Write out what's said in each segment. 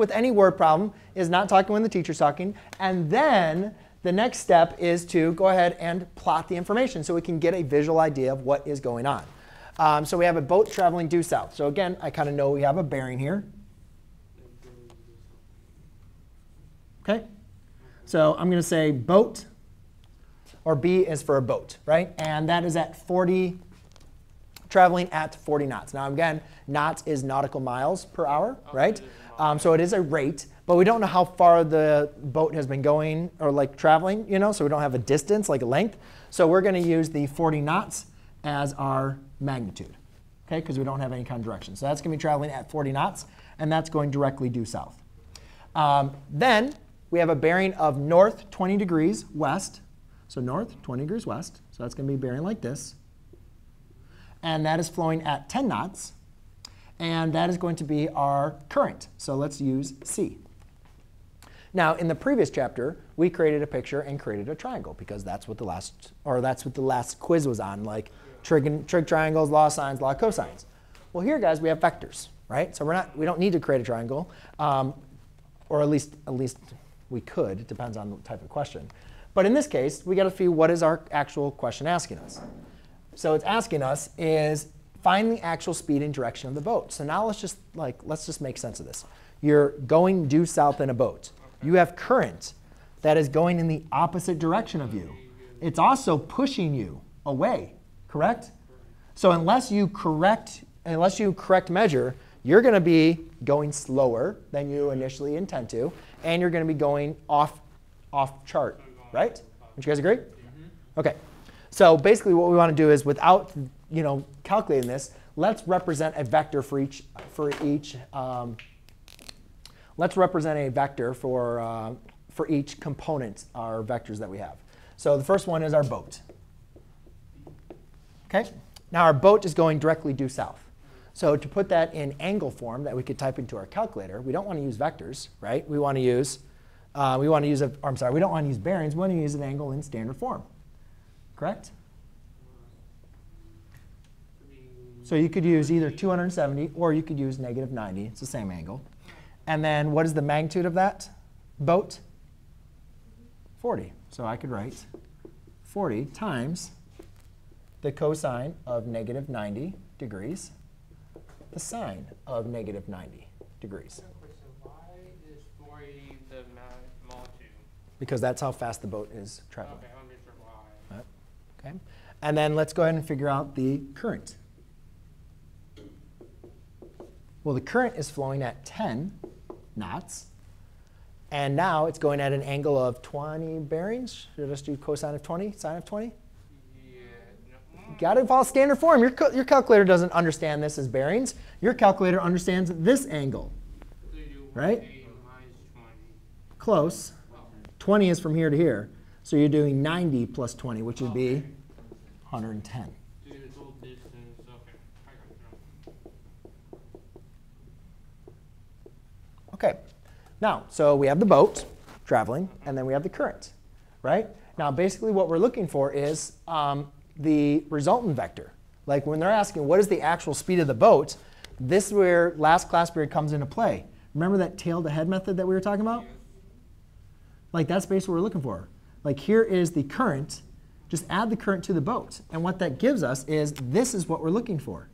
with any word problem, is not talking when the teacher's talking. And then the next step is to go ahead and plot the information so we can get a visual idea of what is going on. Um, so we have a boat traveling due south. So again, I kind of know we have a bearing here. OK? So I'm going to say boat, or B is for a boat, right? And that is at 40, traveling at 40 knots. Now again, knots is nautical miles per hour, right? Um, so it is a rate, but we don't know how far the boat has been going or like traveling, you know, so we don't have a distance, like a length. So we're going to use the 40 knots as our magnitude, okay, because we don't have any kind of direction. So that's going to be traveling at 40 knots, and that's going directly due south. Um, then we have a bearing of north 20 degrees west. So north 20 degrees west. So that's going to be bearing like this. And that is flowing at 10 knots. And that is going to be our current. So let's use C. Now, in the previous chapter, we created a picture and created a triangle because that's what the last, or that's what the last quiz was on, like trig, trig triangles, law sines, law cosines. Well, here, guys, we have vectors, right? So we're not, we don't need to create a triangle, um, or at least, at least we could. It depends on the type of question. But in this case, we got to see what is our actual question asking us. So it's asking us is find the actual speed and direction of the boat. So now let's just like let's just make sense of this. You're going due south in a boat. You have current that is going in the opposite direction of you. It's also pushing you away, correct? So unless you correct unless you correct measure, you're going to be going slower than you initially intend to, and you're going to be going off off chart, right? Would you guys agree? Mm-hmm. Okay. So basically what we want to do is without you know, calculating this, let's represent a vector for each, for each um, let's represent a vector for, uh, for each component, our vectors that we have. So the first one is our boat. Okay? Now our boat is going directly due south. So to put that in angle form that we could type into our calculator, we don't want to use vectors, right? We want to use, uh, we want to use, a, I'm sorry, we don't want to use bearings. We want to use an angle in standard form. Correct? So you could use either 270 or you could use negative 90. It's the same angle. And then what is the magnitude of that boat? 40. So I could write 40 times the cosine of negative 90 degrees, the sine of negative 90 degrees. Because that's how fast the boat is traveling. Okay, okay. And then let's go ahead and figure out the current. Well, the current is flowing at 10 knots. And now it's going at an angle of 20 bearings. Should I just do cosine of 20, sine of 20? Yeah. No. Got to follow standard form. Your, your calculator doesn't understand this as bearings. Your calculator understands this angle. Right? Close. 20 is from here to here. So you're doing 90 plus 20, which would be 110. Okay, now, so we have the boat traveling, and then we have the current, right? Now, basically what we're looking for is um, the resultant vector. Like when they're asking what is the actual speed of the boat, this is where last class period comes into play. Remember that tail to head method that we were talking about? Like that's basically what we're looking for. Like here is the current. Just add the current to the boat. And what that gives us is this is what we're looking for.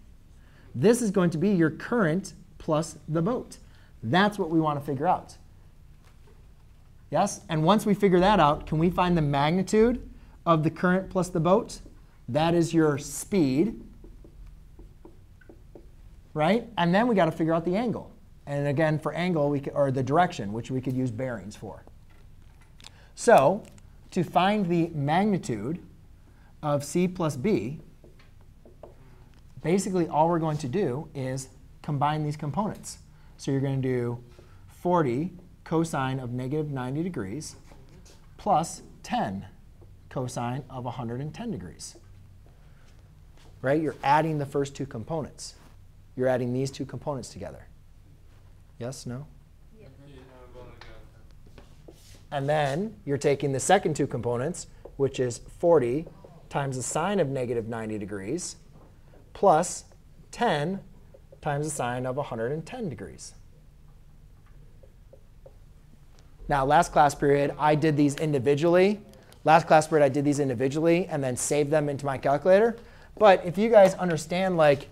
This is going to be your current plus the boat. That's what we want to figure out. Yes? And once we figure that out, can we find the magnitude of the current plus the boat? That is your speed. Right? And then we got to figure out the angle. And again, for angle, we could, or the direction, which we could use bearings for. So to find the magnitude of c plus b, basically all we're going to do is combine these components. So you're going to do 40 cosine of negative 90 degrees plus 10 cosine of 110 degrees. Right? You're adding the first two components. You're adding these two components together. Yes? No? And then you're taking the second two components, which is 40 times the sine of negative 90 degrees plus 10 times the sine of 110 degrees. Now, last class period, I did these individually. Last class period, I did these individually and then saved them into my calculator. But if you guys understand, like,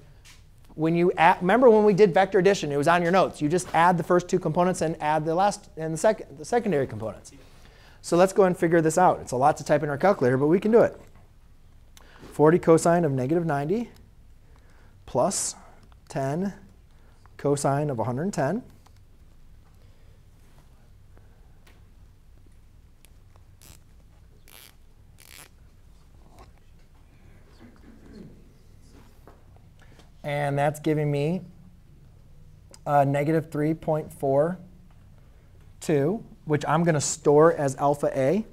when you add, remember when we did vector addition, it was on your notes. You just add the first two components and add the last and the second the secondary components. So let's go and figure this out. It's a lot to type in our calculator, but we can do it. 40 cosine of negative 90 plus 10 cosine of 110. And that's giving me negative 3.42, which I'm going to store as alpha A.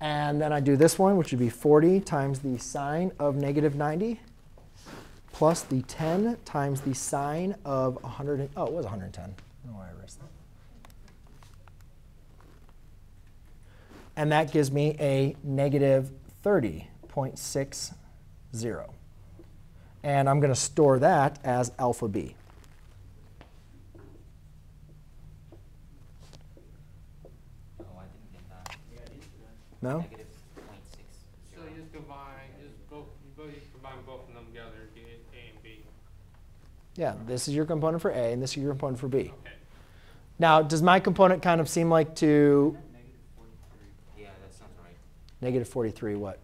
And then I do this one, which would be 40 times the sine of negative 90 plus the 10 times the sine of 100. Oh, it was 110. I don't know why I erased that. And that gives me a negative 30.60. And I'm going to store that as alpha b. Oh, I didn't get that. No? Negative point six So you just combine, just both, you both, you combine both of them together, to get A and B. Yeah, this is your component for A, and this is your component for B. Okay. Now, does my component kind of seem like to Negative forty-three. Yeah, that sounds right. Negative 43 what?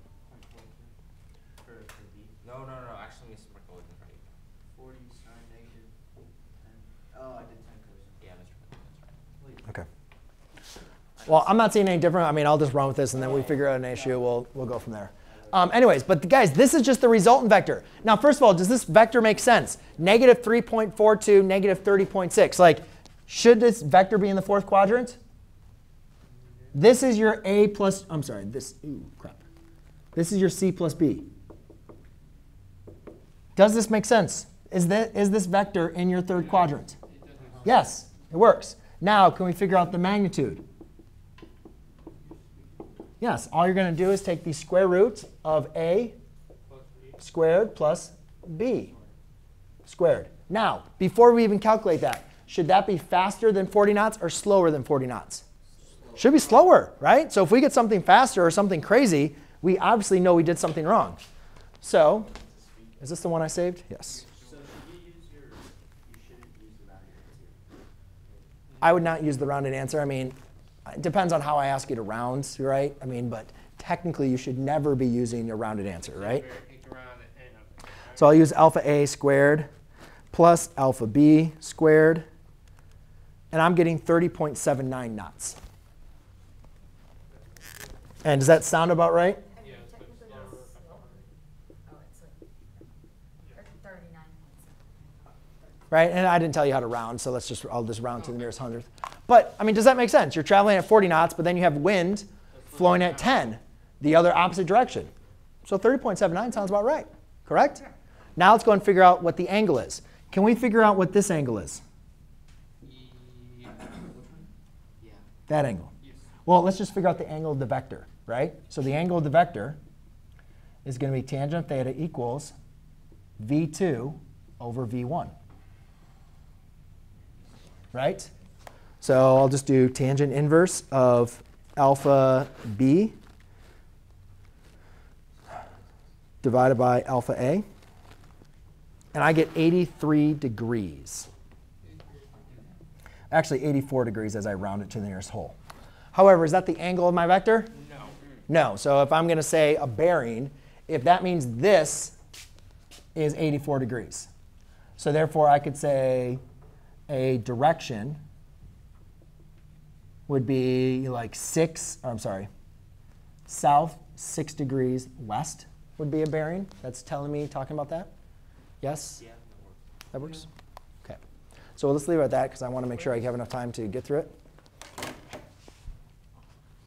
For, for B, No, no, no, actually, Mr. Merkel isn't right. forty sine negative ten. Oh, I did ten cosine. Yeah, Mr. Merkel, that's right. Okay. Well, I'm not seeing any different. I mean, I'll just run with this, and then we figure out an issue. We'll, we'll go from there. Um, anyways, but guys, this is just the resultant vector. Now, first of all, does this vector make sense? Negative 3.42, negative 30.6. Like, should this vector be in the fourth quadrant? This is your A plus, I'm sorry, this, ooh, crap. This is your C plus B. Does this make sense? Is, that, is this vector in your third quadrant? Yes, it works. Now, can we figure out the magnitude? Yes, all you're going to do is take the square root of a plus squared plus b squared. Now, before we even calculate that, should that be faster than 40 knots or slower than 40 knots? Should be slower, right? So if we get something faster or something crazy, we obviously know we did something wrong. So, is this the one I saved? Yes. So should you use your, you shouldn't use the rounded answer. I would not use the rounded answer. I mean, it depends on how I ask you to round, right? I mean, but technically you should never be using a rounded answer, right? Take around the end of it. right? So I'll use alpha A squared plus alpha B squared. And I'm getting 30.79 knots. And does that sound about right? Yeah, but Technically, slower. that's- Oh, it's like thirty-nine point seven. Right? And I didn't tell you how to round, so let's just I'll just round to the nearest hundredth. But I mean, does that make sense? You're traveling at 40 knots, but then you have wind flowing at 10, the other opposite direction. So 30.79 sounds about right, correct? Now let's go and figure out what the angle is. Can we figure out what this angle is? Yeah. Which one? Yeah. That angle. Yes. Well, let's just figure out the angle of the vector, right? So the angle of the vector is going to be tangent theta equals v2 over v1. Right? So I'll just do tangent inverse of alpha b divided by alpha a. And I get 83 degrees. Actually, 84 degrees as I round it to the nearest whole. However, is that the angle of my vector? No. So if I'm going to say a bearing, if that means this is 84 degrees. So therefore, I could say a direction would be like 6, or I'm sorry, south 6 degrees west would be a bearing. That's telling me, talking about that? Yes? Yeah, that works. That works? Okay. So let's leave it at that because I want to make sure I have enough time to get through it.